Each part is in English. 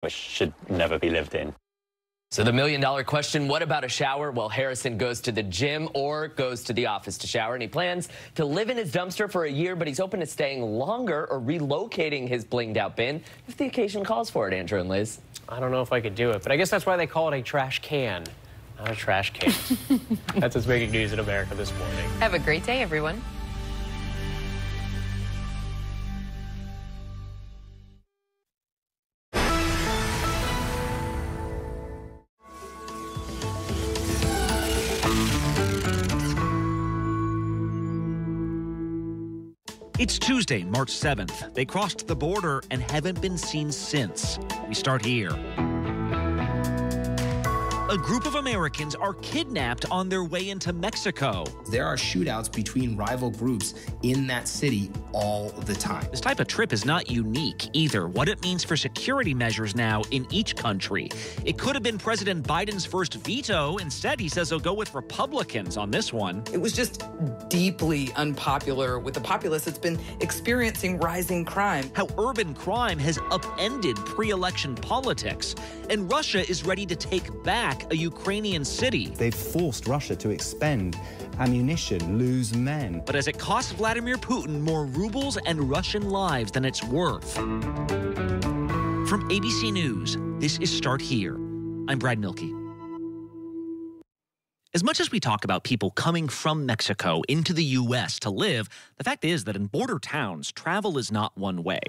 which should never be lived in. So the million dollar question, what about a shower? Well, Harrison goes to the gym or goes to the office to shower, and he plans to live in his dumpster for a year, but he's open to staying longer or relocating his blinged out bin if the occasion calls for it, Andrew and Liz. I don't know if I could do it, but I guess that's why they call it a trash can, not a trash can. that's what's making news in America this morning. Have a great day, everyone. It's Tuesday, March 7th. They crossed the border and haven't been seen since. We start here a group of Americans are kidnapped on their way into Mexico. There are shootouts between rival groups in that city all the time. This type of trip is not unique either. What it means for security measures now in each country. It could have been President Biden's first veto. Instead, he says he'll go with Republicans on this one. It was just deeply unpopular with the populace that's been experiencing rising crime. How urban crime has upended pre election politics. And Russia is ready to take back a Ukrainian city. They've forced Russia to expend ammunition, lose men. But as it costs Vladimir Putin more rubles and Russian lives than it's worth. From ABC News, this is Start Here. I'm Brad Mielke. As much as we talk about people coming from Mexico into the U.S. to live, the fact is that in border towns, travel is not one way.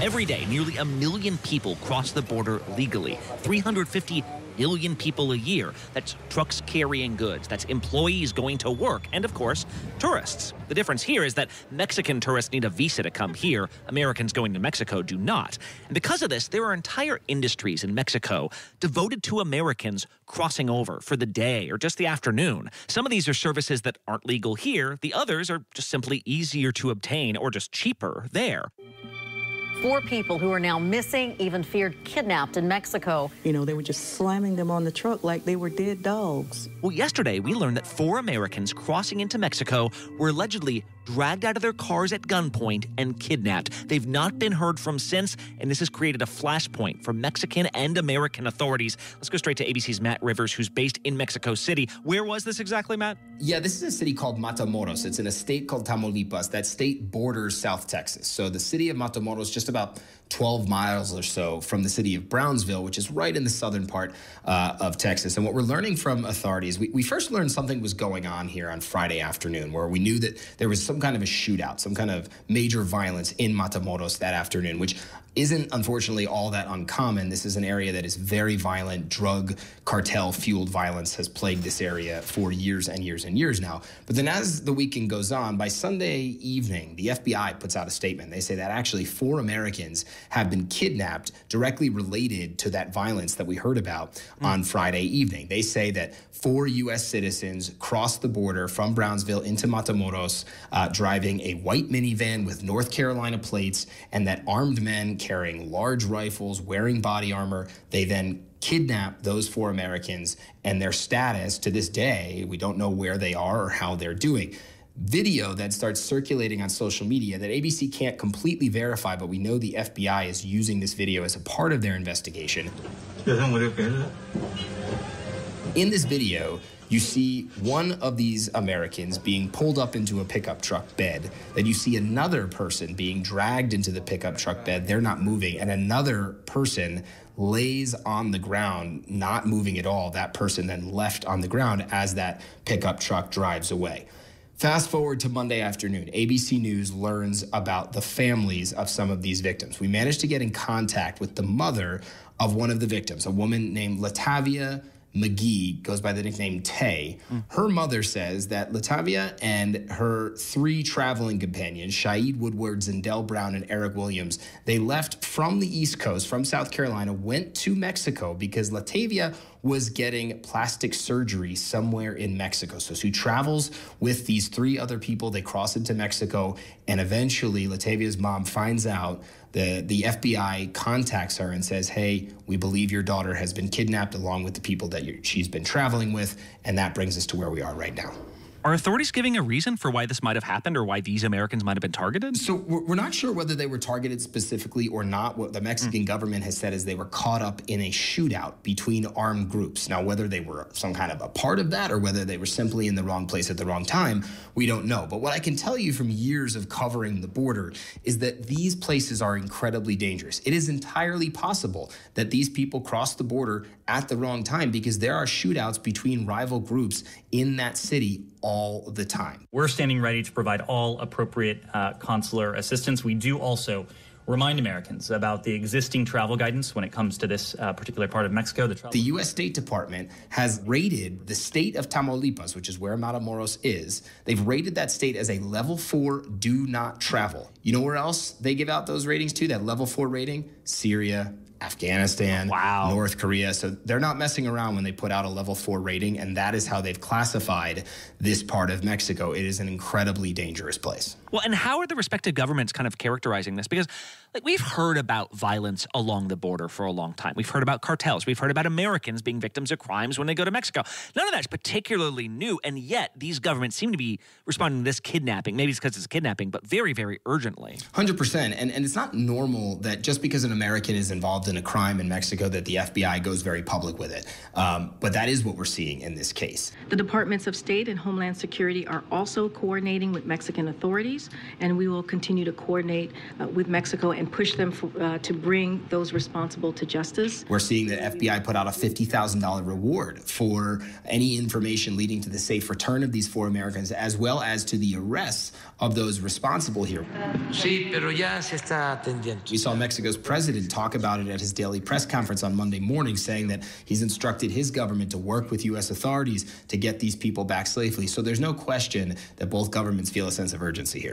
Every day, nearly a million people cross the border legally. 350 million people a year. That's trucks carrying goods. That's employees going to work. And of course, tourists. The difference here is that Mexican tourists need a visa to come here. Americans going to Mexico do not. And because of this, there are entire industries in Mexico devoted to Americans crossing over for the day or just the afternoon. Some of these are services that aren't legal here. The others are just simply easier to obtain or just cheaper there. Four people who are now missing, even feared kidnapped in Mexico. You know, they were just slamming them on the truck like they were dead dogs. Well, yesterday we learned that four Americans crossing into Mexico were allegedly dragged out of their cars at gunpoint and kidnapped. They've not been heard from since, and this has created a flashpoint for Mexican and American authorities. Let's go straight to ABC's Matt Rivers, who's based in Mexico City. Where was this exactly, Matt? Yeah, this is a city called Matamoros. It's in a state called Tamaulipas. That state borders South Texas. So the city of Matamoros, is just about 12 miles or so from the city of Brownsville, which is right in the southern part uh, of Texas. And what we're learning from authorities, we, we first learned something was going on here on Friday afternoon, where we knew that there was some kind of a shootout, some kind of major violence in Matamoros that afternoon, which isn't unfortunately all that uncommon. This is an area that is very violent. Drug cartel fueled violence has plagued this area for years and years and years now. But then as the weekend goes on, by Sunday evening, the FBI puts out a statement. They say that actually four Americans have been kidnapped directly related to that violence that we heard about mm. on Friday evening. They say that four U.S. citizens crossed the border from Brownsville into Matamoros, uh, driving a white minivan with North Carolina plates, and that armed men carrying large rifles, wearing body armor. They then kidnap those four Americans, and their status to this day, we don't know where they are or how they're doing. Video that starts circulating on social media that ABC can't completely verify, but we know the FBI is using this video as a part of their investigation. In this video, you see one of these Americans being pulled up into a pickup truck bed. Then you see another person being dragged into the pickup truck bed. They're not moving. And another person lays on the ground, not moving at all. That person then left on the ground as that pickup truck drives away. Fast forward to Monday afternoon, ABC News learns about the families of some of these victims. We managed to get in contact with the mother of one of the victims, a woman named Latavia McGee goes by the nickname Tay. Her mother says that Latavia and her three traveling companions, Shaeed Woodwards and Dell Brown and Eric Williams, they left from the East Coast, from South Carolina, went to Mexico because Latavia was getting plastic surgery somewhere in Mexico. So she travels with these three other people. They cross into Mexico, and eventually Latavia's mom finds out. The, the FBI contacts her and says, Hey, we believe your daughter has been kidnapped along with the people that she's been traveling with. And that brings us to where we are right now. Are authorities giving a reason for why this might have happened or why these Americans might have been targeted? So we're not sure whether they were targeted specifically or not. What the Mexican mm. government has said is they were caught up in a shootout between armed groups. Now, whether they were some kind of a part of that or whether they were simply in the wrong place at the wrong time, we don't know. But what I can tell you from years of covering the border is that these places are incredibly dangerous. It is entirely possible that these people crossed the border at the wrong time because there are shootouts between rival groups in that city all the time. We're standing ready to provide all appropriate uh, consular assistance. We do also remind Americans about the existing travel guidance when it comes to this uh, particular part of Mexico. The, the, U.S. State Department has rated the state of Tamaulipas, which is where Matamoros is, they've rated that state as a level four do not travel. You know where else they give out those ratings to, that level four rating? Syria, Afghanistan, wow. North Korea. So they're not messing around when they put out a level four rating, and that is how they've classified this part of Mexico. It is an incredibly dangerous place. Well, and how are the respective governments kind of characterizing this? Because like we've heard about violence along the border for a long time. We've heard about cartels. We've heard about Americans being victims of crimes when they go to Mexico. None of that's particularly new, and yet these governments seem to be responding to this kidnapping. Maybe it's because it's kidnapping, but very, very urgently. Hundred percent. And and it's not normal that just because an American is involved in a crime in Mexico that the FBI goes very public with it. Um, but that is what we're seeing in this case. The Departments of State and Homeland Security are also coordinating with Mexican authorities, and we will continue to coordinate uh, with Mexico and push them for, uh, to bring those responsible to justice. We're seeing that FBI put out a $50,000 reward for any information leading to the safe return of these four Americans, as well as to the arrests of those responsible here. Sí, pero ya se está atendiendo. We saw Mexico's president talk about it at his daily press conference on Monday morning, saying that he's instructed his government to work with U.S. authorities to get these people back safely. So there's no question that both governments feel a sense of urgency here.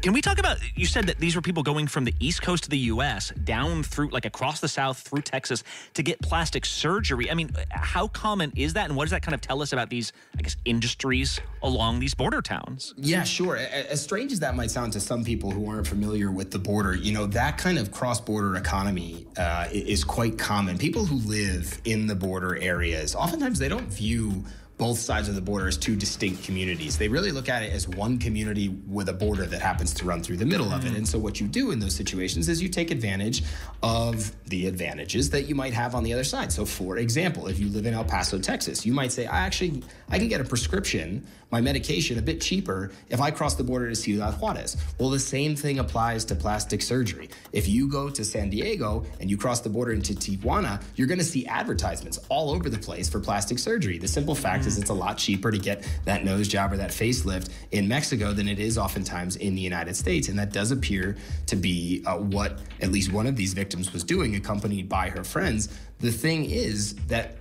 Can we talk about? You said that these were people going from the East Coast of the U.S. down through, like across the South through Texas to get plastic surgery. I mean, how common is that, and what does that kind of tell us about these, I guess, industries along these border towns? Yeah, sure. As strange as that might sound to some people who aren't familiar with the border, you know, that kind of cross-border economy uh, is quite common. People who live in the border areas, oftentimes they don't view both sides of the border as two distinct communities. They really look at it as one community with a border that happens to run through the middle of it. Mm. And so what you do in those situations is you take advantage of the advantages that you might have on the other side. So for example, if you live in El Paso, Texas, you might say, I actually I can get a prescription, my medication a bit cheaper if I cross the border to Ciudad Juarez. Well, the same thing applies to plastic surgery. If you go to San Diego and you cross the border into Tijuana, you're going to see advertisements all over the place for plastic surgery. The simple fact is it's a lot cheaper to get that nose job or that facelift in Mexico than it is oftentimes in the United States. And that does appear to be uh, what at least one of these victims was doing, accompanied by her friends. The thing is that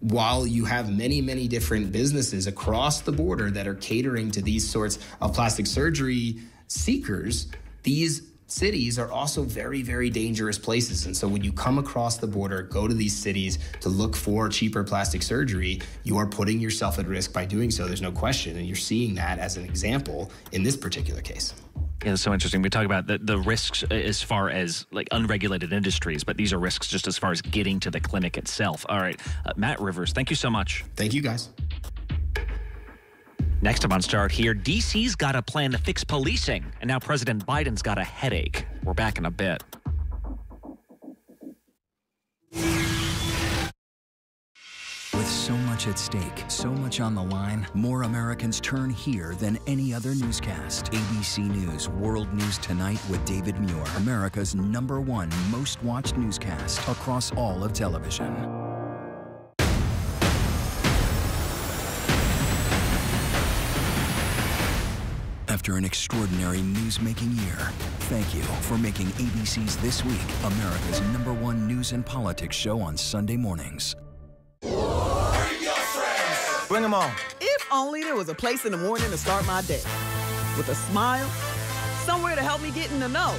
while you have many, many different businesses across the border that are catering to these sorts of plastic surgery seekers, these cities are also very, very dangerous places. And so when you come across the border, go to these cities to look for cheaper plastic surgery, you are putting yourself at risk by doing so. There's no question. And you're seeing that as an example in this particular case. Yeah, it's so interesting. We talk about the, the risks as far as like unregulated industries, but these are risks just as far as getting to the clinic itself. All right. Uh, Matt Rivers, thank you so much. Thank you, guys. Next up on Start here, DC's got a plan to fix policing, and now President Biden's got a headache. We're back in a bit. Much at stake, so much on the line, more Americans turn here than any other newscast. ABC News World News Tonight with David Muir, America's number one most watched newscast across all of television. After an extraordinary news-making year, thank you for making ABC's This Week America's number one news and politics show on Sunday mornings. Bring them on. If only there was a place in the morning to start my day. With a smile, somewhere to help me get in the know.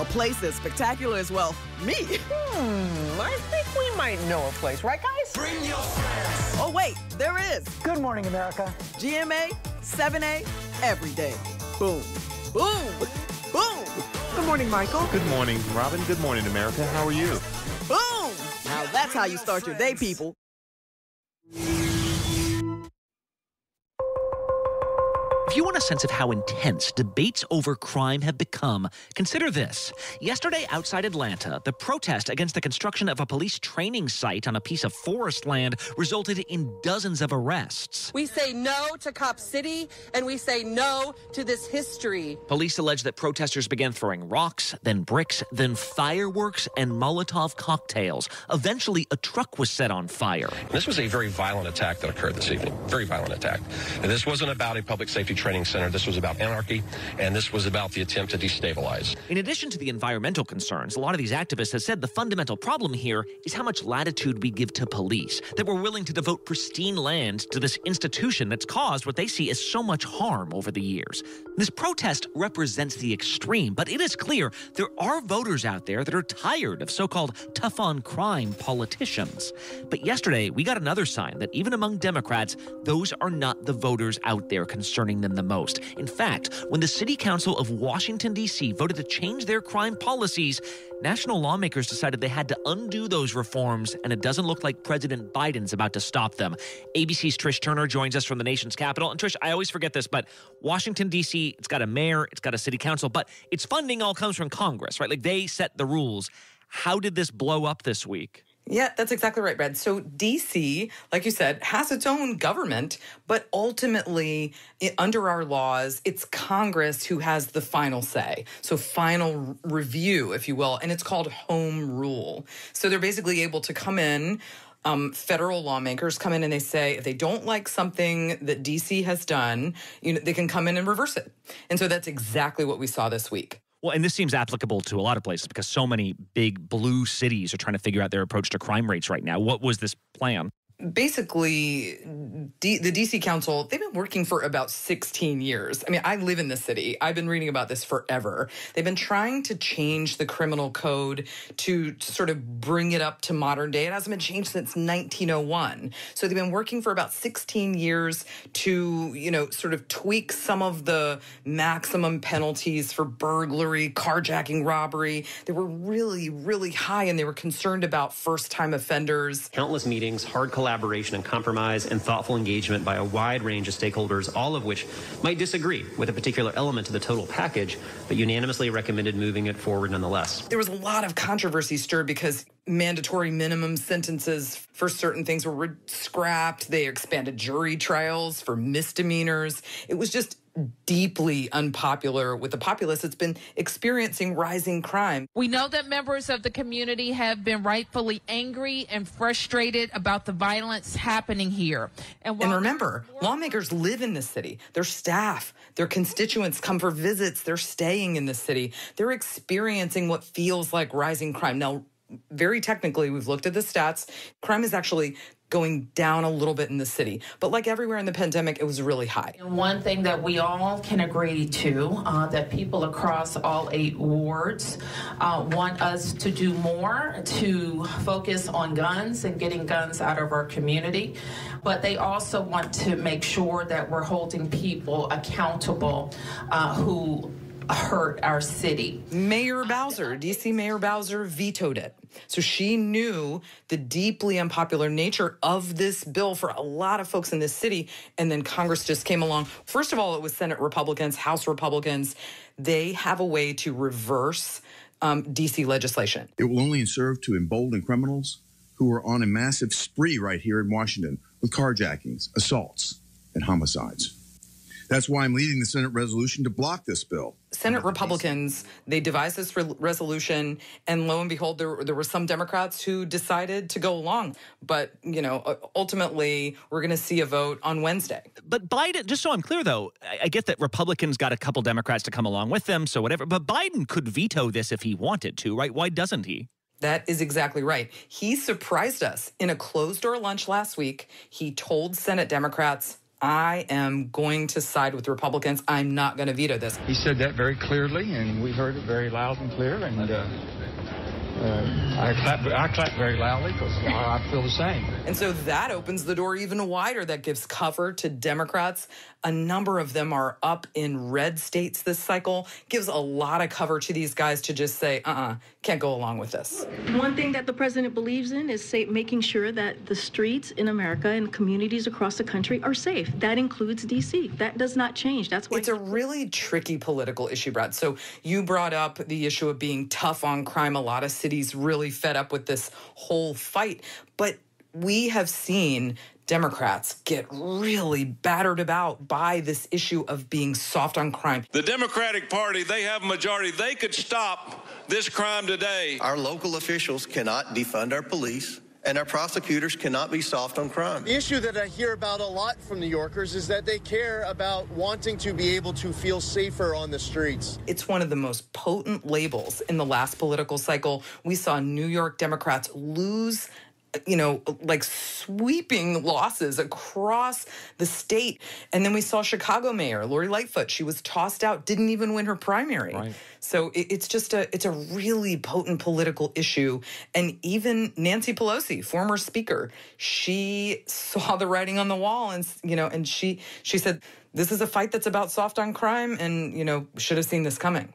A place as spectacular as, well, me. Hmm, I think we might know a place, right, guys? Bring your friends. Oh, wait, there is. Good morning, America. GMA, 7A, every day. Boom. Boom. Boom. Good morning, Michael. Good morning, Robin. Good morning, America. How are you? Boom. Now that's how you start your day, people. If you want a sense of how intense debates over crime have become, consider this. Yesterday outside Atlanta, the protest against the construction of a police training site on a piece of forest land resulted in dozens of arrests. We say no to Cop City and we say no to this history. Police allege that protesters began throwing rocks, then bricks, then fireworks and Molotov cocktails. Eventually, a truck was set on fire. This was a very violent attack that occurred this evening. Very violent attack. And this wasn't about a public safety training center. This was about anarchy, and this was about the attempt to destabilize. In addition to the environmental concerns, a lot of these activists have said the fundamental problem here is how much latitude we give to police, that we're willing to devote pristine land to this institution that's caused what they see as so much harm over the years. This protest represents the extreme, but it is clear there are voters out there that are tired of so called tough on crime politicians. But yesterday, we got another sign that even among Democrats, those are not the voters out there concerning them the most. In fact, when the City Council of Washington, D.C. voted to change their crime policies, national lawmakers decided they had to undo those reforms, and it doesn't look like President Biden's about to stop them. ABC's Trish Turner joins us from the nation's capital. And Trish, I always forget this, but Washington, D.C., it's got a mayor, it's got a city council, but its funding all comes from Congress, right? Like they set the rules. How did this blow up this week? Yeah, that's exactly right, Brad. So DC, like you said, has its own government, but ultimately, it, under our laws, it's Congress who has the final say. So final review, if you will, and it's called home rule. So they're basically able to come in. Um, federal lawmakers come in and they say if they don't like something that DC has done, you know, they can come in and reverse it. And so that's exactly what we saw this week. Well, and this seems applicable to a lot of places because so many big blue cities are trying to figure out their approach to crime rates right now. What was this plan? Basically D- the DC Council, they've been working for about 16 years. I mean, I live in the city. I've been reading about this forever. They've been trying to change the criminal code to sort of bring it up to modern day. It hasn't been changed since 1901. So they've been working for about 16 years to, you know, sort of tweak some of the maximum penalties for burglary, carjacking, robbery. They were really, really high and they were concerned about first time offenders. Countless meetings, hard collaboration and compromise and thoughtful engagement by a wide range of stakeholders, all of which might disagree with a particular element of the total package, but unanimously recommended moving it forward nonetheless. There was a lot of controversy stirred because mandatory minimum sentences for certain things were scrapped. They expanded jury trials for misdemeanors. It was just deeply unpopular with the populace that's been experiencing rising crime. We know that members of the community have been rightfully angry and frustrated about the violence happening here. And, and remember, lawmakers live in the city. Their staff, their constituents come for visits. They're staying in the city. They're experiencing what feels like rising crime. Now, very technically, we've looked at the stats. Crime is actually going down a little bit in the city. But like everywhere in the pandemic, it was really high. One thing that we all can agree to uh, that people across all eight wards uh, want us to do more to focus on guns and getting guns out of our community. But they also want to make sure that we're holding people accountable uh, who hurt our city. Mayor Bowser, DC Mayor Bowser vetoed it. So she knew the deeply unpopular nature of this bill for a lot of folks in this city. And then Congress just came along. First of all, it was Senate Republicans, House Republicans. They have a way to reverse um, DC legislation. It will only serve to embolden criminals who are on a massive spree right here in Washington with carjackings, assaults, and homicides. That's why I'm leading the Senate resolution to block this bill. Senate Republicans, they devised this re- resolution, and lo and behold, there, there were some Democrats who decided to go along. But, you know, ultimately, we're going to see a vote on Wednesday. But Biden, just so I'm clear, though, I, I get that Republicans got a couple Democrats to come along with them, so whatever. But Biden could veto this if he wanted to, right? Why doesn't he? That is exactly right. He surprised us in a closed door lunch last week. He told Senate Democrats, I am going to side with Republicans. I'm not going to veto this. He said that very clearly, and we heard it very loud and clear. And uh, uh, I clap. I clap very loudly because I, I feel the same. And so that opens the door even wider. That gives cover to Democrats. A number of them are up in red states this cycle. Gives a lot of cover to these guys to just say, uh uh can't go along with this. One thing that the president believes in is say, making sure that the streets in America and communities across the country are safe. That includes D.C. That does not change. That's why it's a really tricky political issue, Brad. So you brought up the issue of being tough on crime. A lot of cities really fed up with this whole fight, but we have seen Democrats get really battered about by this issue of being soft on crime. The Democratic Party, they have a majority. They could stop this crime today. Our local officials cannot defund our police. And our prosecutors cannot be soft on crime. The issue that I hear about a lot from New Yorkers is that they care about wanting to be able to feel safer on the streets. It's one of the most potent labels in the last political cycle. We saw New York Democrats lose you know, like sweeping losses across the state. And then we saw Chicago Mayor Lori Lightfoot. She was tossed out, didn't even win her primary. Right. So it, it's just a it's a really potent political issue. And even Nancy Pelosi, former speaker, she saw the writing on the wall, and you know, and she she said, "This is a fight that's about soft on crime," and you know, should have seen this coming.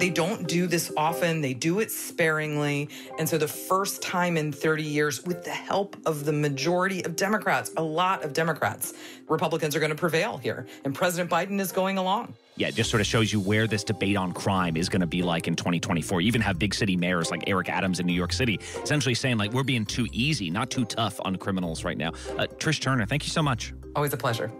They don't do this often, they do it sparingly. And so, the first time in 30 years, with the help of the majority of Democrats, a lot of Democrats, Republicans are going to prevail here. And President Biden is going along. Yeah, it just sort of shows you where this debate on crime is going to be like in 2024. You even have big city mayors like Eric Adams in New York City essentially saying, like, we're being too easy, not too tough on criminals right now. Uh, Trish Turner, thank you so much. Always a pleasure.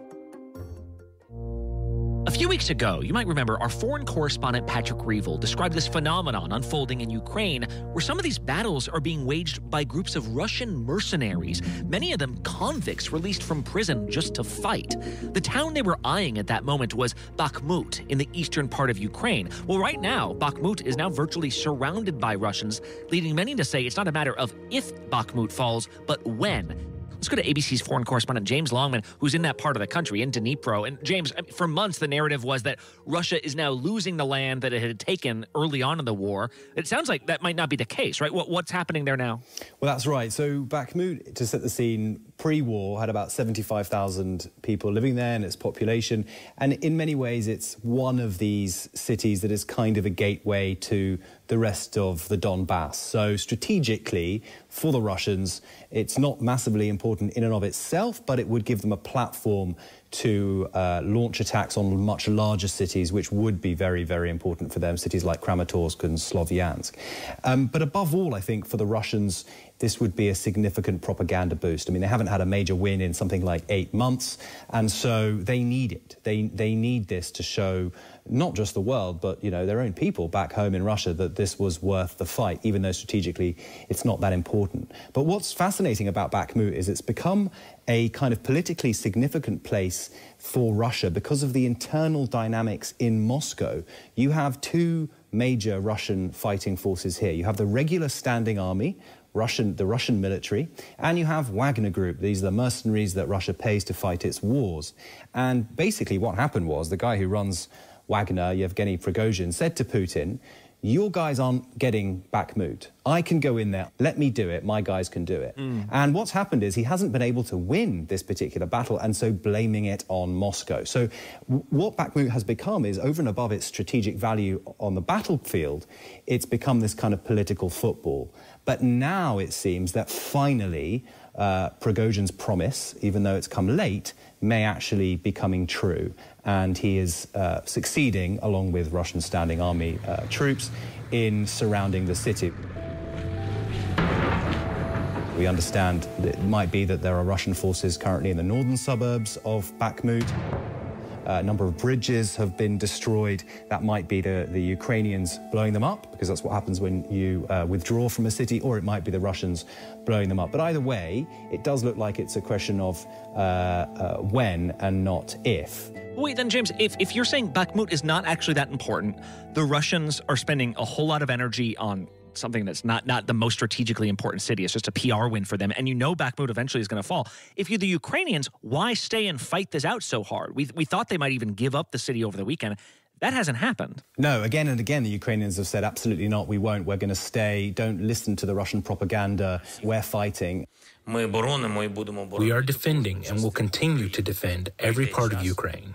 A few weeks ago, you might remember our foreign correspondent Patrick Reevell described this phenomenon unfolding in Ukraine where some of these battles are being waged by groups of Russian mercenaries, many of them convicts released from prison just to fight. The town they were eyeing at that moment was Bakhmut in the eastern part of Ukraine. Well, right now, Bakhmut is now virtually surrounded by Russians, leading many to say it's not a matter of if Bakhmut falls, but when. Let's go to ABC's foreign correspondent James Longman, who's in that part of the country, in Dnipro. And James, for months, the narrative was that Russia is now losing the land that it had taken early on in the war. It sounds like that might not be the case, right? What, what's happening there now? Well, that's right. So Bakhmut, to set the scene, pre-war had about 75,000 people living there and its population. And in many ways, it's one of these cities that is kind of a gateway to the rest of the Donbass. So strategically, for the Russians, it's not massively important in and of itself, but it would give them a platform to uh, launch attacks on much larger cities, which would be very, very important for them, cities like Kramatorsk and Sloviansk. Um, but above all, I think for the Russians, this would be a significant propaganda boost. I mean, they haven't had a major win in something like eight months, and so they need it. They, they need this to show not just the world, but you know their own people back home in Russia that this was worth the fight, even though strategically it's not that important. But what's fascinating about Bakhmut is it's become a kind of politically significant place for Russia because of the internal dynamics in Moscow. You have two major Russian fighting forces here. You have the regular standing army, Russian, the Russian military, and you have Wagner Group. These are the mercenaries that Russia pays to fight its wars. And basically, what happened was the guy who runs Wagner, Yevgeny Prigozhin, said to Putin, your guys aren't getting Bakhmut. I can go in there. Let me do it. My guys can do it. Mm. And what's happened is he hasn't been able to win this particular battle, and so blaming it on Moscow. So what Bakhmut has become is, over and above its strategic value on the battlefield, it's become this kind of political football. But now it seems that finally uh, Prigozhin's promise, even though it's come late, may actually be coming true. And he is uh, succeeding, along with Russian standing army uh, troops, in surrounding the city. We understand that it might be that there are Russian forces currently in the northern suburbs of Bakhmut. A number of bridges have been destroyed. That might be the, the Ukrainians blowing them up, because that's what happens when you uh, withdraw from a city, or it might be the Russians blowing them up. But either way, it does look like it's a question of uh, uh, when and not if. Wait, then, James, if, if you're saying Bakhmut is not actually that important, the Russians are spending a whole lot of energy on something that's not not the most strategically important city. It's just a PR win for them, and you know Bakhmut eventually is going to fall. If you're the Ukrainians, why stay and fight this out so hard? We we thought they might even give up the city over the weekend. That hasn't happened. No, again and again, the Ukrainians have said, absolutely not, we won't, we're going to stay, don't listen to the Russian propaganda, we're fighting. We are defending and will continue to defend every part of Ukraine.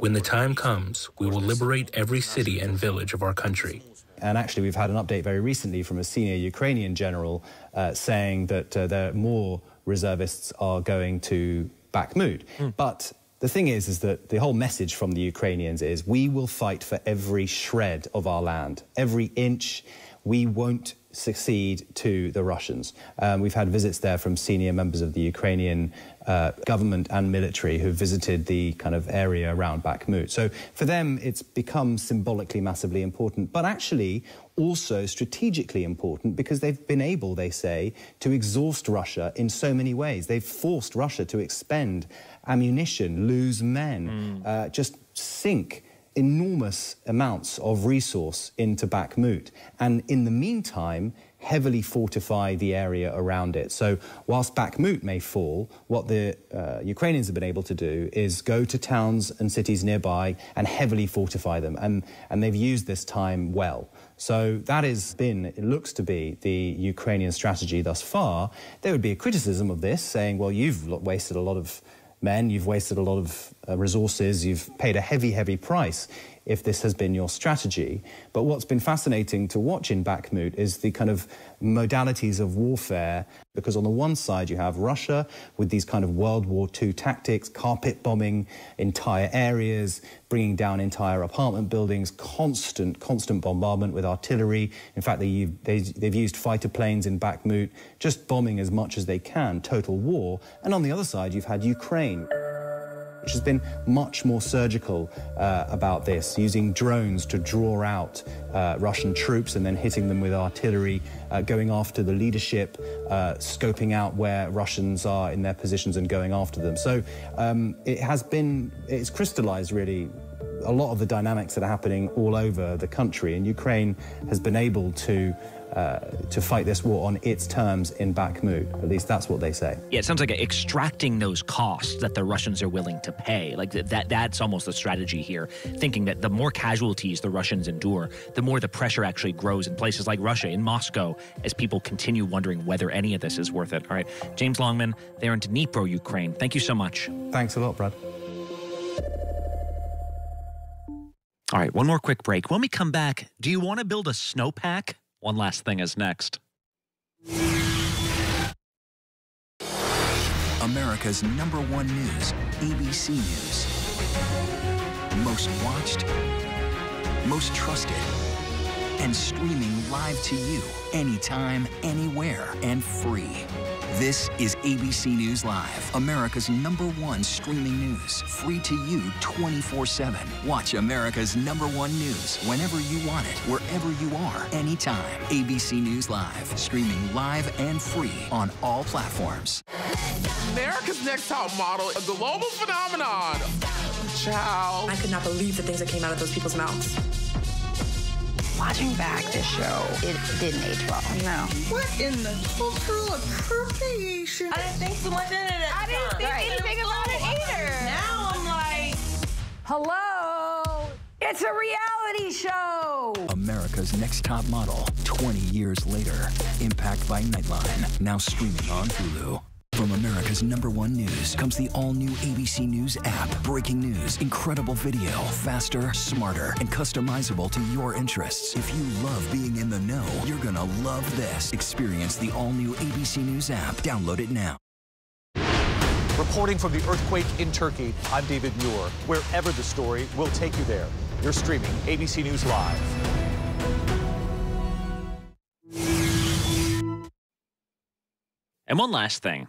When the time comes, we will liberate every city and village of our country. And actually, we've had an update very recently from a senior Ukrainian general uh, saying that uh, there more reservists are going to Bakhmut. Mm. But the thing is, is that the whole message from the Ukrainians is we will fight for every shred of our land, every inch. We won't succeed to the Russians. Um, we've had visits there from senior members of the Ukrainian uh, government and military who visited the kind of area around Bakhmut. So for them, it's become symbolically massively important, but actually also strategically important because they've been able, they say, to exhaust Russia in so many ways. They've forced Russia to expend ammunition, lose men, mm. uh, just sink enormous amounts of resource into Bakhmut. And in the meantime, heavily fortify the area around it. So whilst Bakhmut may fall, what the uh, Ukrainians have been able to do is go to towns and cities nearby and heavily fortify them. And, and they've used this time well. So that has been, it looks to be, the Ukrainian strategy thus far. There would be a criticism of this, saying, well, you've wasted a lot of men, you've wasted a lot of uh, resources, you've paid a heavy, heavy price if this has been your strategy. But what's been fascinating to watch in Bakhmut is the kind of modalities of warfare, because on the one side you have Russia with these kind of World War II tactics, carpet bombing entire areas, bringing down entire apartment buildings, constant, constant bombardment with artillery. In fact, they, they, they've used fighter planes in Bakhmut, just bombing as much as they can, total war. And on the other side, you've had Ukraine which has been much more surgical uh, about this, using drones to draw out uh, Russian troops and then hitting them with artillery, uh, going after the leadership, uh, scoping out where Russians are in their positions and going after them. So um, it has been, it's crystallized really a lot of the dynamics that are happening all over the country, and Ukraine has been able to uh, to fight this war on its terms in Bakhmut. At least that's what they say. Yeah, it sounds like extracting those costs that the Russians are willing to pay. Like that that's almost the strategy here, thinking that the more casualties the Russians endure, the more the pressure actually grows in places like Russia, in Moscow, as people continue wondering whether any of this is worth it. All right, James Longman, there in Dnipro, Ukraine. Thank you so much. Thanks a lot, Brad. All right, one more quick break. When we come back, do you want to build a snowpack? One last thing is next. America's number one news, ABC News. Most watched, most trusted, and streaming live to you anytime, anywhere, and free. This is ABC News Live, America's number one streaming news. Free to you 24 7. Watch America's number one news whenever you want it, wherever you are, anytime. ABC News Live, streaming live and free on all platforms. America's Next Top Model, a global phenomenon. Ciao. I could not believe the things that came out of those people's mouths. Watching back this show, it didn't age well. No. What in the cultural appropriation? I didn't think so much in it. I didn't think right. anything about it either. Now I'm like, hello. It's a reality show. America's Next Top Model, 20 years later. Impact by Nightline, now streaming on Hulu. From America's number one news comes the all new ABC News app. Breaking news, incredible video, faster, smarter, and customizable to your interests. If you love being in the know, you're going to love this. Experience the all new ABC News app. Download it now. Reporting from the earthquake in Turkey, I'm David Muir. Wherever the story, we'll take you there. You're streaming ABC News Live. And one last thing.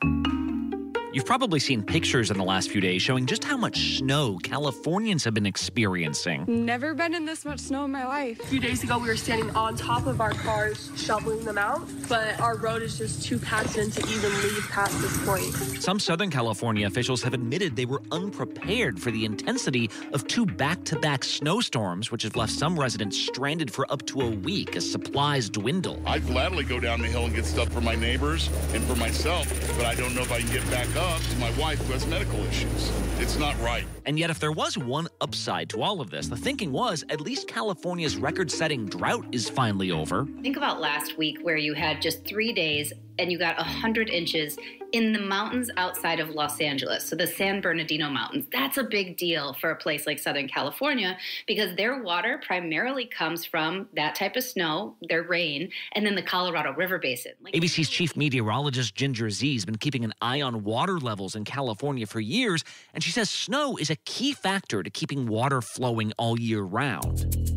You've probably seen pictures in the last few days showing just how much snow Californians have been experiencing. Never been in this much snow in my life. A few days ago, we were standing on top of our cars shoveling them out, but our road is just too packed in to even leave past this point. Some Southern California officials have admitted they were unprepared for the intensity of two back to back snowstorms, which have left some residents stranded for up to a week as supplies dwindle. I'd gladly go down the hill and get stuff for my neighbors and for myself, but I don't know if I can get back up up to my wife who has medical issues. It's not right. And yet, if there was one upside to all of this, the thinking was at least California's record setting drought is finally over. Think about last week where you had just three days and you got 100 inches in the mountains outside of Los Angeles, so the San Bernardino Mountains. That's a big deal for a place like Southern California because their water primarily comes from that type of snow, their rain, and then the Colorado River Basin. Like- ABC's chief meteorologist Ginger Zee has been keeping an eye on water levels in California for years, and she says snow is a key factor to keeping water flowing all year round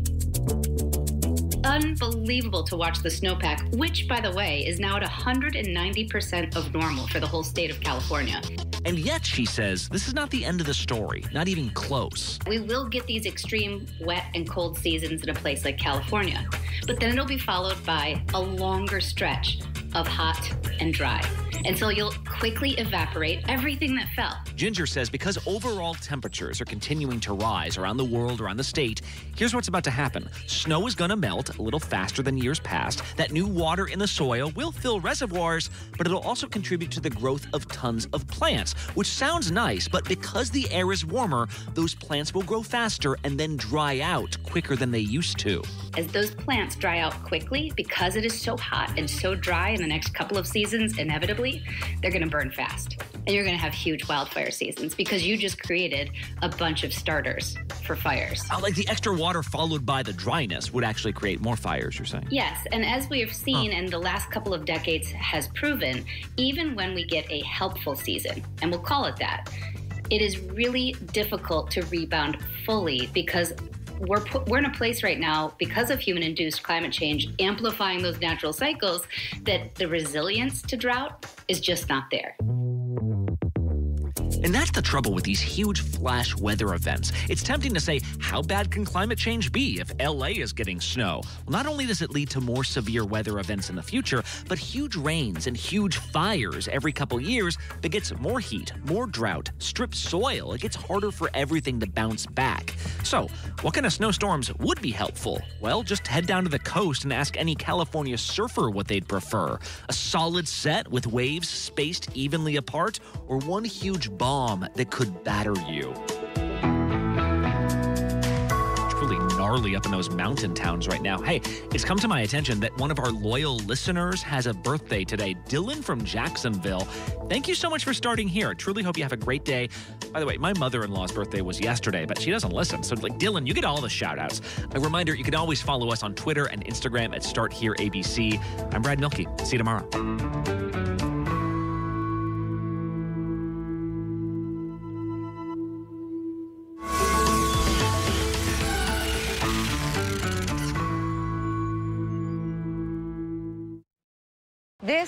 unbelievable to watch the snowpack, which, by the way, is now at 190% of normal for the whole state of California. And yet, she says, this is not the end of the story, not even close. We will get these extreme wet and cold seasons in a place like California, but then it'll be followed by a longer stretch of hot and dry until you'll quickly evaporate everything that fell. Ginger says because overall temperatures are continuing to rise around the world, around the state, here's what's about to happen. Snow is going to melt a little faster than years past. That new water in the soil will fill reservoirs, but it'll also contribute to the growth of tons of plants, which sounds nice, but because the air is warmer, those plants will grow faster and then dry out quicker than they used to. As those plants dry out quickly, because it is so hot and so dry in the next couple of seasons, inevitably, they're going to burn fast. And you're going to have huge wildfire seasons because you just created a bunch of starters for fires. Oh, like the extra water followed by the dryness would actually create more fires, you're saying? Yes. And as we have seen in the last couple of decades has proven, even when we get a helpful season, and we'll call it that, it is really difficult to rebound fully because we're we're in a place right now because of human induced climate change amplifying those natural cycles that the resilience to drought is just not there. And that's the trouble with these huge flash weather events. It's tempting to say, how bad can climate change be if LA is getting snow? Well, not only does it lead to more severe weather events in the future, but huge rains and huge fires every couple years that gets more heat, more drought, strips soil. It gets harder for everything to bounce back. So, what kind of snowstorms would be helpful? Well, just head down to the coast and ask any California surfer what they'd prefer. A solid set with waves spaced evenly apart, or one huge ball bomb that could batter you. Really gnarly up in those mountain towns right now. Hey, it's come to my attention that one of our loyal listeners has a birthday today. Dylan from Jacksonville. Thank you so much for starting here. Truly hope you have a great day. By the way, my mother in law's birthday was yesterday, but she doesn't listen. So, like, Dylan, you get all the shout outs. A reminder you can always follow us on Twitter and Instagram at Start Here ABC. I'm Brad Mielke. See you tomorrow.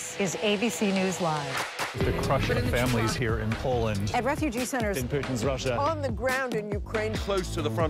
This is ABC News Live. The crush of families here in Poland. At refugee centers in Putin's Russia. On the ground in Ukraine, close to the front